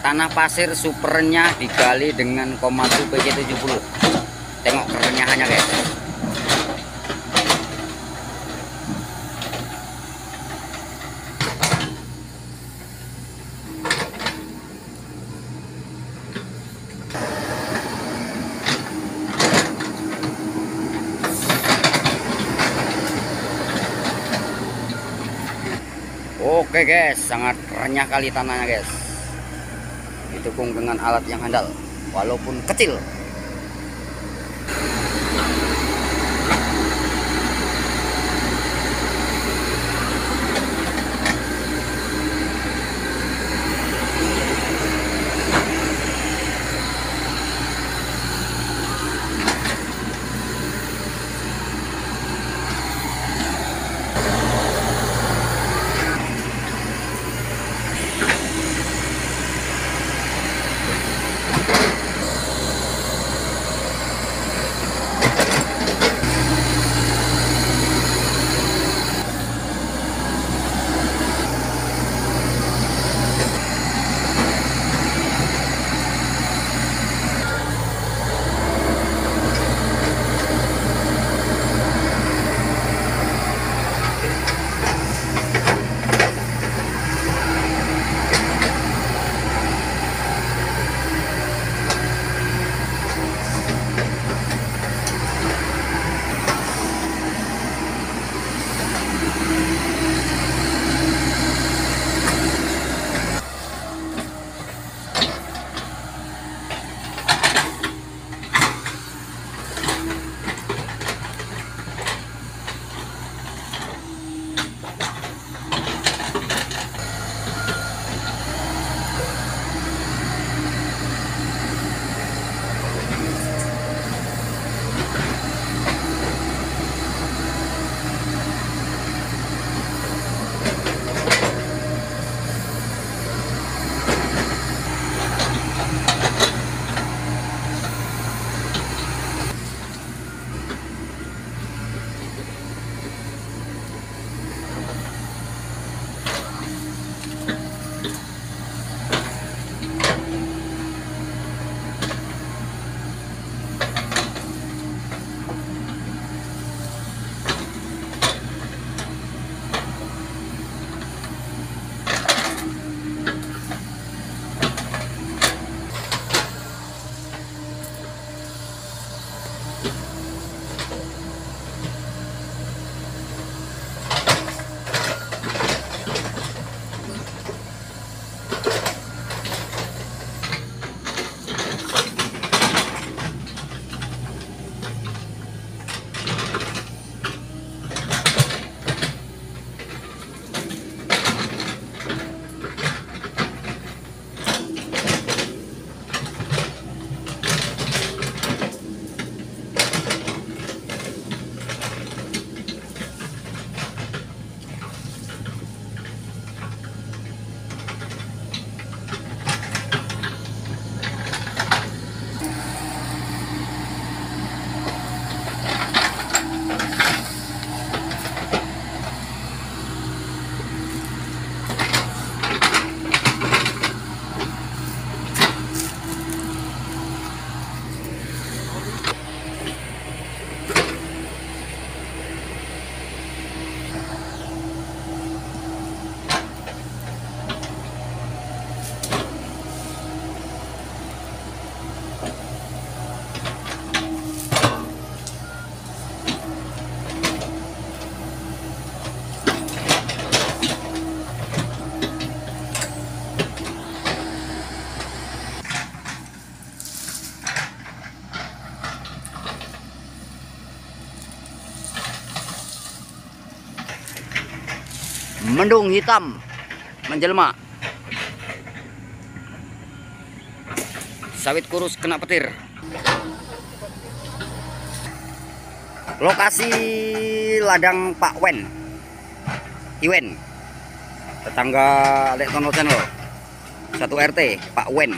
tanah pasir supernya digali dengan Komatsu PC70 tengok kerenyahannya guys. Oke guys, sangat renyah kali tanahnya guys. Didukung dengan alat yang handal, walaupun kecil. Mendung hitam menjelma. Sawit kurus kena petir. Lokasi ladang Pak Wen. Iwen. Tetangga Lek Tono Channel satu RT Pak Wen